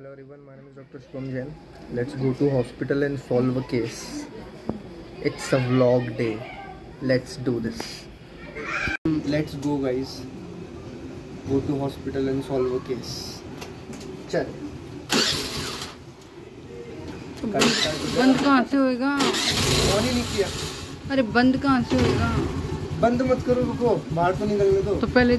Hello everyone my name is doctor Shubham Jain let's go to hospital and solve a case it's a vlog day let's do this let's go guys go to hospital and solve a case चल बंद कहाँ से होएगा? कौन ही नहीं अरे बंद कहाँ से होएगा? बंद मत करो रुको। बाहर तो निकलने दो। तो पहले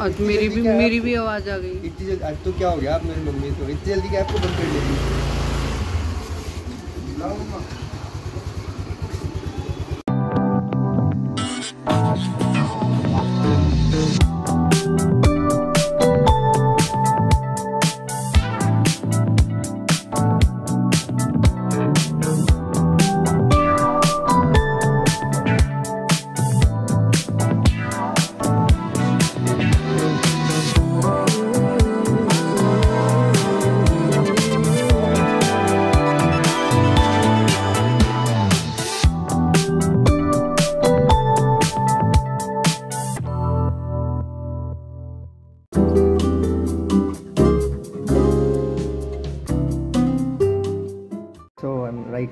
आज मेरी भी मेरी भी आवाज़ आ गई। इतनी जल्दी आज तो क्या हो गया आप मेरी मम्मी तो इतनी जल्दी क्या आपको बंद कर लेगी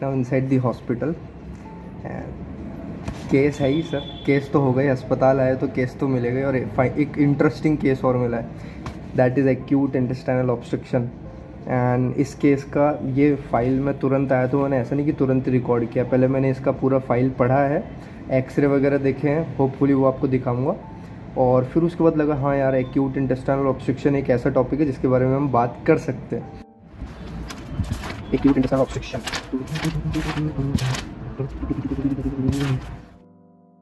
right now inside the hospital. Case है ही सर केस तो हो गए, अस्पताल आए तो केस तो मिलेगा ही और एक इंटरेस्टिंग केस और मिला है. That is acute intestinal obstruction and इस केस का ये फ़ाइल में तुरंत आया तो मैंने ऐसा नहीं कि तुरंत रिकॉर्ड किया. पहले मैंने इसका पूरा फ़ाइल पढ़ा है एक्सरे वगैरह देखे हैं. होपफुली वो आपको दिखाऊँगा. और फिर उसके बाद लगा हाँ यार एक्यूट इंटेस्टाइनल ऑब्स्ट्रक्शन एक ऐसा टॉपिक है जिसके बारे में हम बात कर सकते हैं. Acute intestinal obstruction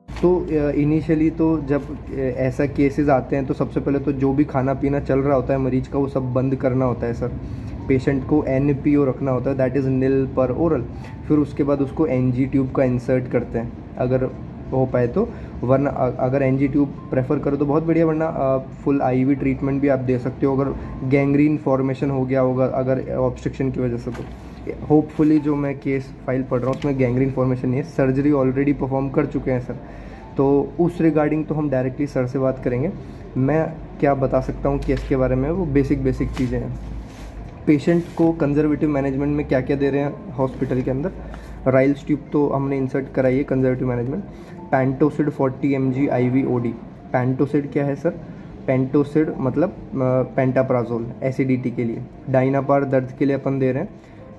तो इनिशियली तो जब ऐसा केसेस आते हैं तो सबसे पहले तो जो भी खाना पीना चल रहा होता है मरीज़ का, वो सब बंद करना होता है सर पेशेंट को एन पी ओ रखना होता है दैट इज़ नील पर ओरल फिर उसके बाद उसको एन जी ट्यूब का इंसर्ट करते हैं। अगर हो पाए तो। वरना अगर एन जी ट्यूब प्रेफर करो तो बहुत बढ़िया, वरना फुल आई वी ट्रीटमेंट भी आप दे सकते हो। अगर गैंग्रीन फॉर्मेशन हो गया होगा, अगर ऑब्स्ट्रक्शन की वजह से तो। होपफुली जो मैं केस फ़ाइल पढ़ रहा हूँ, उसमें गैंग्रीन फॉर्मेशन नहीं है। सर्जरी ऑलरेडी परफॉर्म कर चुके हैं सर तो उस रिगार्डिंग तो हम डायरेक्टली सर से बात करेंगे। मैं क्या बता सकता हूँ केस के बारे में? वो बेसिक बेसिक चीज़ें हैं। पेशेंट को कंजर्वेटिव मैनेजमेंट में क्या क्या दे रहे हैं हॉस्पिटल के अंदर? राइल्स ट्यूब तो हमने इंसर्ट कराई है conservative management Pantocid 40 M G I V O D. Pantocid क्या है, सर? पेंटोसिड मतलब पेंटाप्राजोल एसिडिटी के लिए। डाइनापार दर्द के लिए अपन दे रहे हैं।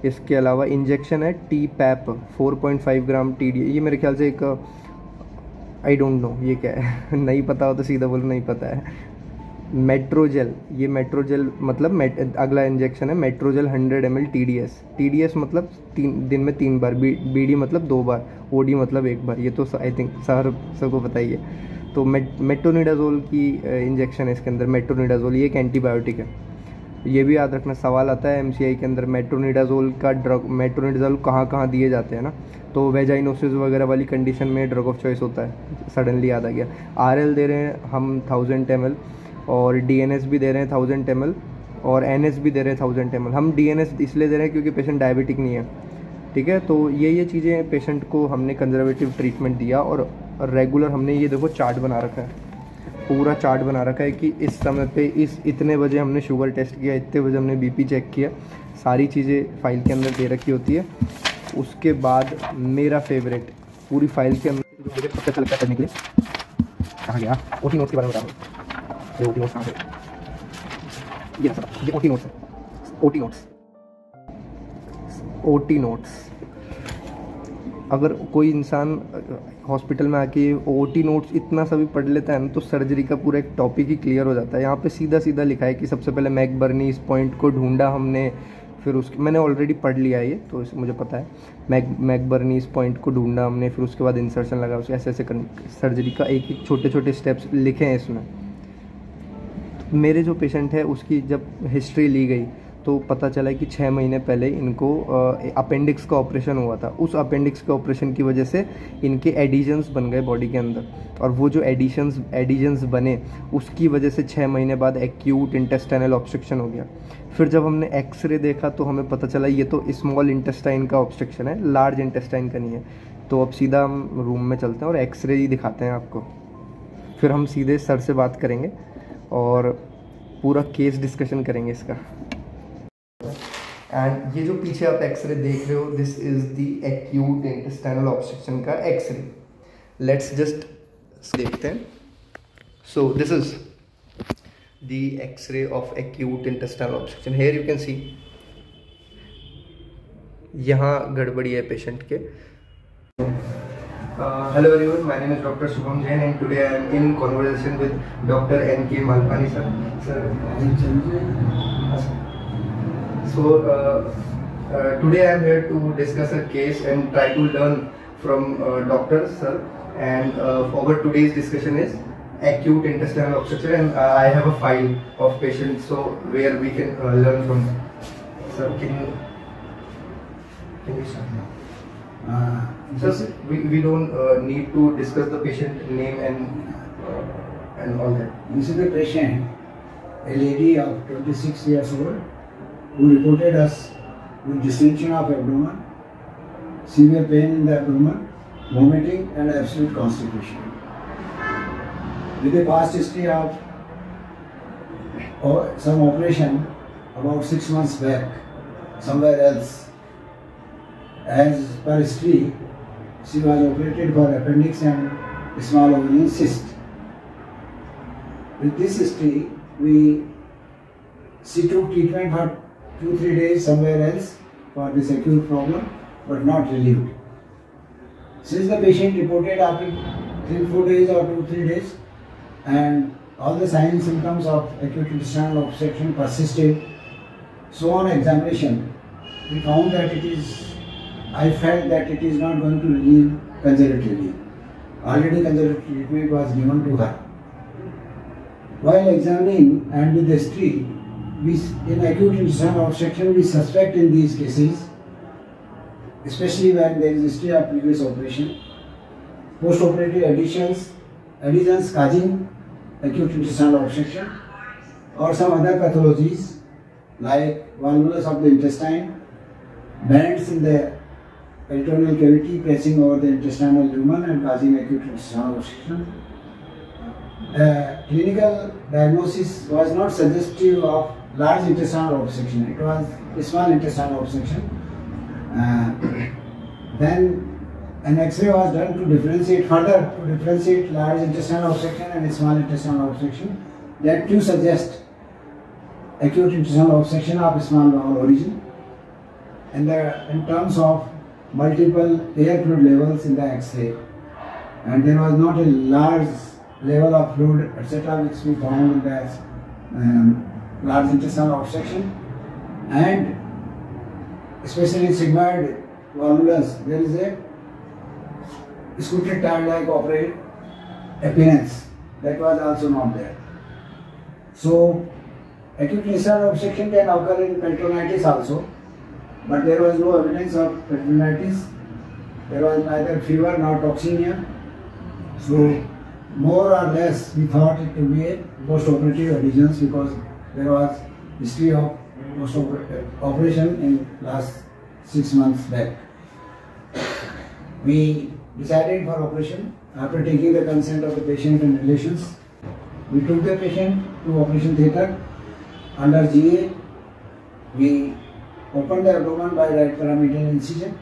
इसके अलावा इंजेक्शन है T pap 4.5 gram T D ये मेरे ख्याल से एक आई डोंट नो ये क्या है? नहीं पता हो तो सीधा बोलो, नहीं पता है। मेट्रोजेल ये मेट्रोजेल मतलब मेट, अगला इंजेक्शन है Metrogyl 100 M L T D S T D S मतलब तीन दिन में तीन बार बी बी डी मतलब दो बार ओ डी मतलब एक बार ये तो आई थिंक सर सबको पता ही है। तो मेट मेट्रोनिडाजोल की इंजेक्शन है इसके अंदर मेट्रोनिडाजोल ये एक एंटीबायोटिक है। ये भी याद रखना सवाल आता है एमसीआई के अंदर मेट्रोनिडाजोल का ड्रग मेट्रोनिडाजोल कहाँ कहाँ दिए जाते हैं ना? तो वेजाइनोसिस वगैरह वाली कंडीशन में ड्रग ऑफ़ चॉइस होता है सडनली याद आ गया। आर दे रहे हैं हम थाउज़ेंड एम और डीएनएस भी दे रहे हैं थाउज़ेंड एम और एनएस भी दे रहे हैं थाउज़ेंड एम हम डीएनएस इसलिए दे रहे हैं क्योंकि पेशेंट डायबिटिक नहीं है। ठीक है? तो ये ये चीज़ें पेशेंट को हमने कंजर्वेटिव ट्रीटमेंट दिया और रेगुलर हमने ये देखो चार्ट बना रखा है। पूरा चार्ट बना रखा है कि इस समय पे इस इतने बजे हमने शुगर टेस्ट किया, इतने बजे हमने बीपी चेक किया, सारी चीज़ें फ़ाइल के अंदर दे रखी होती है। उसके बाद मेरा फेवरेट पूरी फ़ाइल के अंदर मुझे सबसे अच्छा है करने के लिए। कहाँ गया? ओटी नोट्स के बारे में बता रहा हूँ ये ओटी नोट्स। कहाँ से ये सर ये OT notes OT notes OT notes अगर कोई इंसान हॉस्पिटल में आके ओ टी नोट्स इतना सा भी पढ़ लेता है ना तो सर्जरी का पूरा एक टॉपिक ही क्लियर हो जाता है। यहाँ पे सीधा सीधा लिखा है कि सबसे पहले मैक बर्नी, इस पॉइंट को ढूंढा हमने, फिर उसके, मैंने ऑलरेडी पढ़ लिया ये तो इस- मुझे पता है। मैक मैक बर्नी, इस पॉइंट को ढूंढा हमने, फिर उसके बाद इंसर्शन लगा उसे ऐसे ऐसे सर्जरी का एक एक छोटे छोटे स्टेप्स लिखे हैं इसमें। मेरे जो पेशेंट है, उसकी जब हिस्ट्री ली गई तो पता चला कि छः महीने पहले इनको अपेंडिक्स का ऑपरेशन हुआ था। उस अपेंडिक्स के ऑपरेशन की वजह से इनके एडिशंस बन गए बॉडी के अंदर। और वो जो एडिशंस एडिशंस बने, उसकी वजह से छः महीने बाद एक्यूट इंटेस्टाइनल ऑब्स्ट्रक्शन हो गया। फिर जब हमने एक्सरे देखा तो हमें पता चला, ये तो स्मॉल इंटेस्टाइन का ऑब्स्ट्रक्शन है लार्ज इंटेस्टाइन का नहीं है। तो अब सीधा हम रूम में चलते हैं और एक्सरे ही दिखाते हैं आपको। फिर हम सीधे सर से बात करेंगे। और पूरा केस डिस्कशन करेंगे इसका। एंड ये जो पीछे आप एक्सरे देख रहे हो this is the acute intestinal obstruction का एक्सरे लेट्स जस्ट देखते हैं। So this is the X-ray of acute intestinal obstruction here you can see यहाँ गड़बड़ी है पेशेंट के। Uh, hello everyone, my name is Dr. Shubham Jain and today I am in conversation with Dr. N.K. Malpani sir. Sir, so uh, uh, today I am here to discuss a case and try to learn from uh, doctors sir and uh, our today's discussion is acute intestinal obstruction and uh, I have a file of patients so where we can uh, learn from sir can you can you start now? Uh, Sir, we, we don't uh, need to discuss the patient name and uh, and all that. This is a patient, a lady of 26 years old, who reported us with distension of abdomen, severe pain in the abdomen, vomiting, and absolute constipation. With a past history of or some operation about six months back, somewhere else. As per history, she was operated for appendix and small ovarian cyst. With this history, we she took treatment for two three days somewhere else for this acute problem, but not relieved. Since the patient reported after three four days or two three days, and all the signs and symptoms of acute intestinal obstruction persisted, so on examination, we found that it is. I felt that it is not going to relieve conservatively. Already conservative treatment was given to her. While examining and with history, we, in acute intestinal obstruction, we suspect in these cases, especially when there is history of previous operation, post-operative adhesions, adhesions causing acute intestinal obstruction, or some other pathologies like volvulus of the intestine, bands in the peritoneal cavity passing over the intestinal lumen and causing acute intestinal obstruction. Clinical diagnosis was not suggestive of large intestinal obstruction. It was small intestinal obstruction. Uh, then an X-ray was done to differentiate further to differentiate large intestinal obstruction and small intestinal obstruction. That too suggest acute intestinal obstruction of small bowel origin. And in terms of multiple air fluid levels in the X-ray, and there was not a large level of fluid, etc., which we found in the um, large intestinal obstruction, and especially in sigmoid volvulus, there is a scooted tire-like operate appearance that was also not there. So, acute intestinal obstruction can occur in peritonitis also, but there was no evidence of peritonitis. There was neither fever nor toxemia. So, more or less, we thought it to be a post-operative adhesions because there was history of post-operation in last six months back. We decided for operation after taking the consent of the patient and relations. We took the patient to operation theatre under GA. We opened the abdomen by right paramedian incision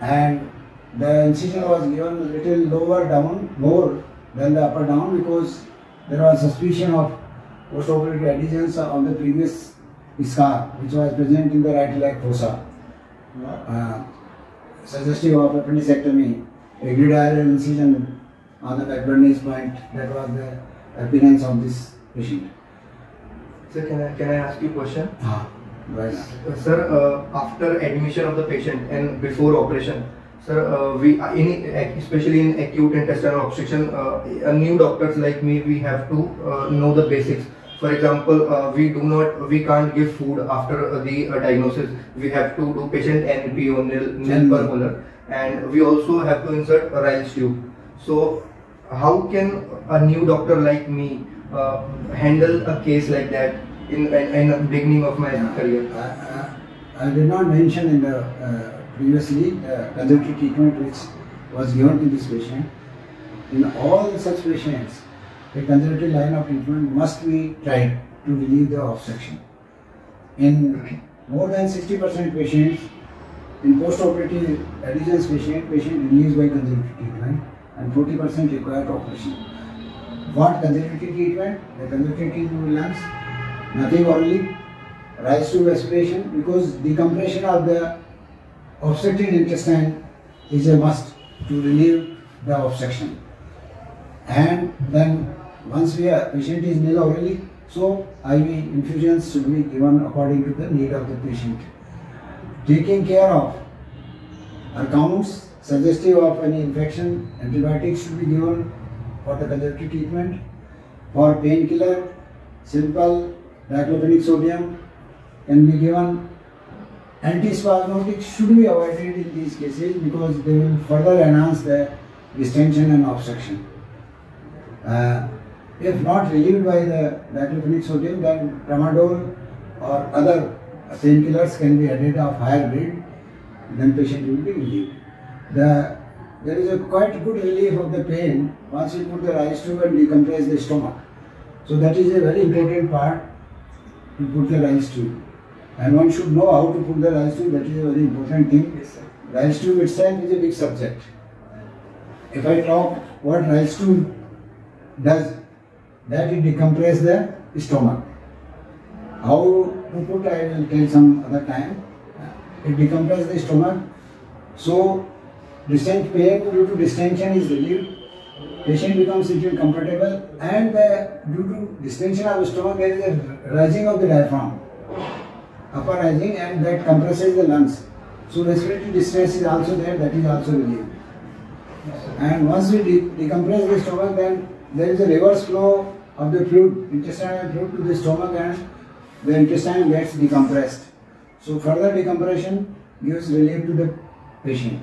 and the incision was given a little lower down, more than the upper down because there was suspicion of postoperative adhesions on the previous scar which was present in the right iliac fossa. Uh, suggestive of appendicectomy, a gridiron incision on the McBurney's point, that was the appearance of this patient. Sir, can I can I ask you a question? Ah, right. Uh, sir, uh, after admission of the patient and before operation, sir, uh, we uh, in especially in acute intestinal obstruction, uh, new doctors like me, we have to uh, know the basics. For example, uh, we do not, we can't give food after uh, the uh, diagnosis. We have to do patient NPO, nil, nil per molar, and we also have to insert a Ryle's tube. So, how can a new doctor like me uh, handle a case like that in, in, in the beginning of my career? I, I, I did not mention in the uh, previously the conservative treatment which was given to this patient. In all such patients, a conservative line of treatment must be tried to relieve the obstruction. In more than 60% patients, in post-operative adhesions patient, patient relieves by conservative treatment and 40% require operation. What conservative treatment? The conservative treatment lungs, nothing orally, Ryle's tube aspiration because decompression of the obstructed intestine is a must to relieve the obstruction. And then once we are, patient is nil orally, so IV infusions should be given according to the need of the patient. Taking care of accounts suggestive of any infection, antibiotics should be given the conservative treatment. For painkiller, simple diclofenac sodium can be given. Antispasmodics should be avoided in these cases because they will further enhance the distension and obstruction. Uh, if not relieved by the diclofenac sodium, then tramadol or other painkillers can be added of higher grade, then patient will be relieved. The, there is a quite good relief of the pain once you put the Ryle's tube and decompress the stomach. So that is a very important part to put the Ryle's tube. And one should know how to put the Ryle's tube, that is a very important thing. Yes. Ryle's tube itself is a big subject. If I talk what Ryle's tube does, that it decompress the stomach. How to put I will tell some other time. It decompress the stomach. So distant pain due to distension is relieved. Patient becomes little comfortable and uh, due to distension of the stomach there is a rising of the diaphragm. Upper rising and that compresses the lungs. So respiratory distress is also there, that is also relieved. And once we de- decompress the stomach, then there is a reverse flow of the fluid, intestinal fluid to the stomach and the intestine gets decompressed. So further decompression gives relief to the patient.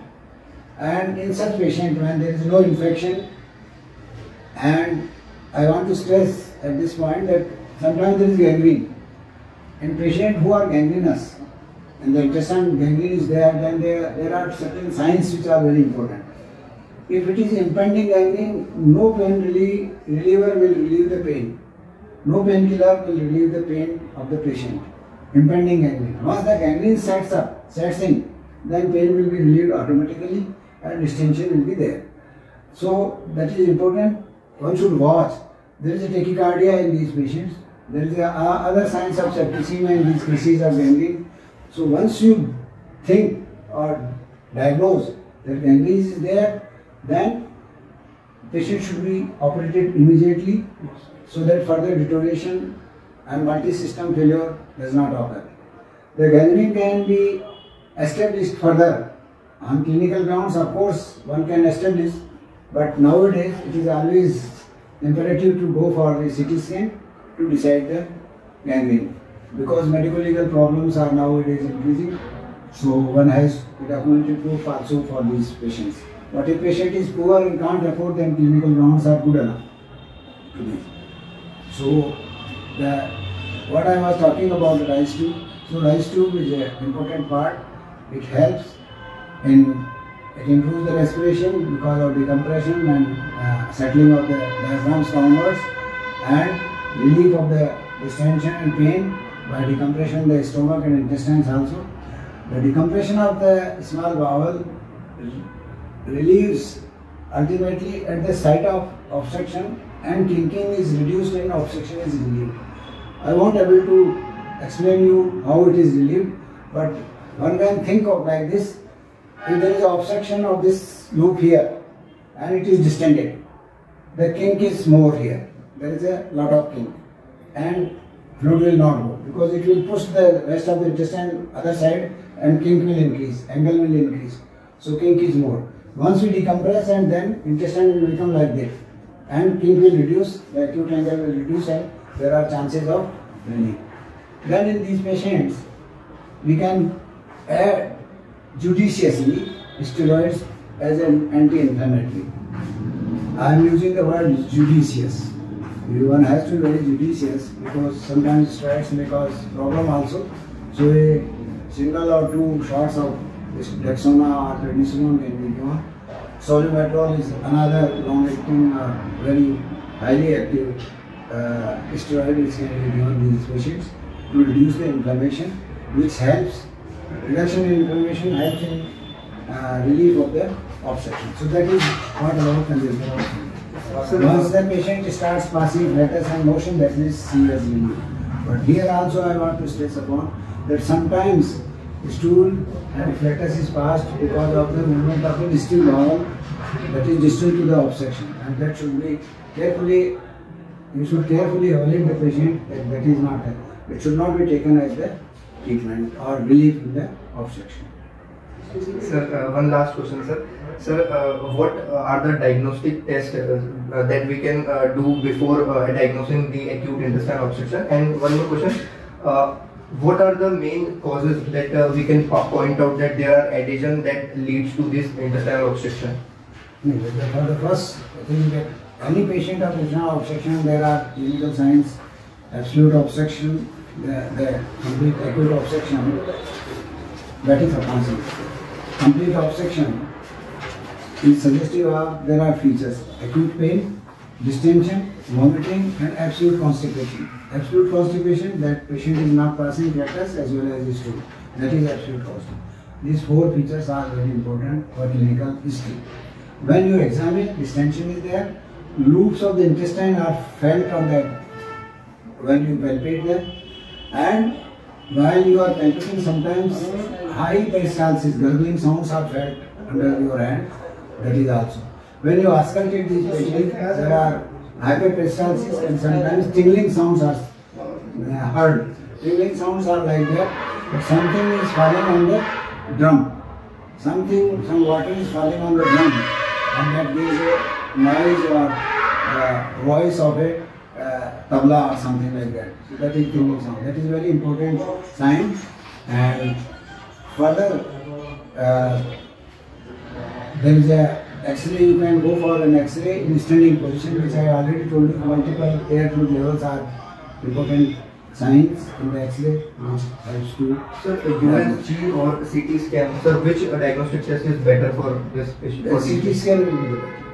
And in such patient when there is no infection and I want to stress at this point that sometimes there is gangrene. In patients who are gangrenous and the intestine gangrene is there, then there, there are certain signs which are very important. If it is impending gangrene, no pain reliever will relieve the pain. No painkiller will relieve the pain of the patient. Impending gangrene. Once the gangrene sets up, sets in, then pain will be relieved automatically and distension will be there. So that is important. One should watch. There is a tachycardia in these patients. There is a, uh, other signs of septicemia in these cases of gangrene. So once you think or diagnose that gangrene is there, then patient should be operated immediately so that further deterioration and multi-system failure does not occur. The gangrene can be established further on clinical grounds. Of course, one can establish, but nowadays it is always imperative to go for the CT scan to decide the gangrene because medical legal problems are nowadays increasing. So one has documented proof also for these patients. But if patient is poor and can't afford, them, clinical grounds are good enough. So the what I was talking about the Ryle's tube. So Ryle's tube is an important part. It helps in it improves the respiration because of decompression and uh, settling of the diaphragms downwards and relief of the distension and pain by decompression the stomach and intestines also. The decompression of the small bowel relieves ultimately at the site of obstruction and kinking is reduced and obstruction is relieved. I won't able to explain you how it is relieved, but one can think of like this. If there is obstruction of this loop here and it is distended, the kink is more here. There is a lot of kink and fluid will not go because it will push the rest of the intestine other side and kink will increase, angle will increase. So kink is more. Once we decompress and then intestine will become like this and kink will reduce, the acute angle will reduce and there are chances of relief. Then in these patients, we can add judiciously steroids as an anti-inflammatory. I am using the word judicious. One has to be very judicious because sometimes steroids may cause problem also. So a single or two shots of Dexona or prednisolone can be given. Solu-Medrol is another long-acting, uh, very highly active uh, steroid which can be given these patients to reduce the inflammation, which helps reduction in inflammation helps in uh, relief of the obstruction. So that is what about condition. Once the patient starts passing flatus and motion, that is serious relief. But here also I want to stress upon that sometimes stool and flatus is passed because of the movement of the distal wall that is distal to the obstruction and that should be carefully you should carefully evaluate the patient that that is not it should not be taken as the treatment or relief in the obstruction. Sir, uh, one last question, sir. Sir, uh, what are the diagnostic tests uh, uh, that we can uh, do before uh, diagnosing the acute intestinal obstruction? And one more question. Uh, what are the main causes that uh, we can point out that there are adhesion that leads to this intestinal obstruction? No, but the- For the first, I think that any patient of intestinal obstruction, there are clinical signs, absolute obstruction, the, the complete acute obstruction, that is aphasia. Complete obstruction is suggestive of, there are features, acute pain, distension, vomiting and absolute constipation. Absolute constipation, that patient is not passing flatus as well as stool. That is absolute constipation. These four features are very important for clinical history. When you examine, distension is there, loops of the intestine are felt on that when you palpate them, and while you are palpating, sometimes high peristalsis, gurgling sounds are felt under your hand. That is also. When you auscultate these patients, there are hyperperistalsis and sometimes tingling sounds are uh, heard. Tingling sounds are like that, but something is falling on the drum. Something, some water is falling on the drum, and that gives a noise or uh, voice of uh, tabla or something like that. So that is tingling sound. That is very important sign. And further, uh, there is a X-ray. You can go for an X-ray in standing position, which I already told you. Multiple air fluid levels are important signs in the X-ray, which helps to. Sir, USG or CT scan, sir, which uh, diagnostic test is better for this patient? The CT scan will be better.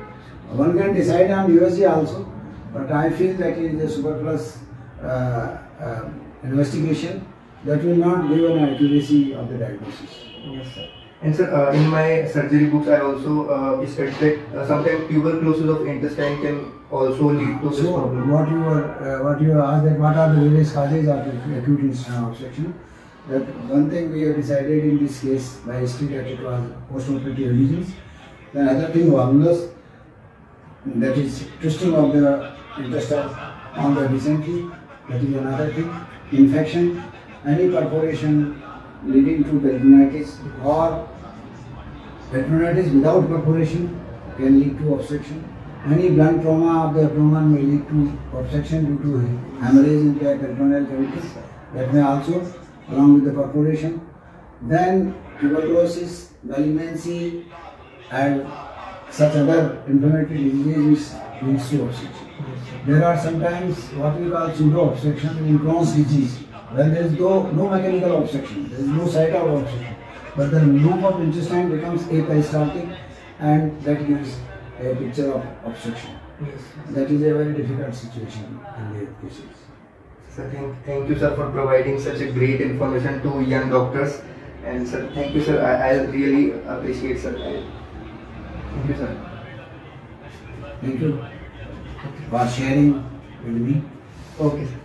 One can decide on USG also, but I feel that it is a superfluous uh, uh, investigation that will not give an accuracy of the diagnosis. Yes, sir. And sir, uh, in my surgery books, I also uh, studied that uh, sometimes tuberculosis of intestine can also lead to this So, problem. what you are, uh, what you asked that what are the various causes of acute intestinal obstruction? That one thing we have decided in this case by history that it was post-operative lesions. The other thing volvulus, that is twisting of the intestine on the dysentery. That is another thing. Infection, any perforation leading to peritonitis or peritonitis without perforation can lead to obstruction. Any blunt trauma of the abdomen may lead to obstruction due to hemorrhage in the peritoneal cavity. That may also, along with the perforation. Then tuberculosis, malignancy, and such other inflammatory diseases leads to obstruction. There are sometimes what we call pseudo obstruction in Crohn's disease, where there is no, no mechanical obstruction, there is no site of obstruction, but the loop of intestine becomes aperistaltic and that gives a picture of obstruction. Yes. That is a very difficult situation in the cases. Sir, thank, thank you, sir, for providing such a great information to young doctors. And sir, thank you, sir. I, I really appreciate, sir. Thank you, sir. Thank you for sharing with me. Okay, sir.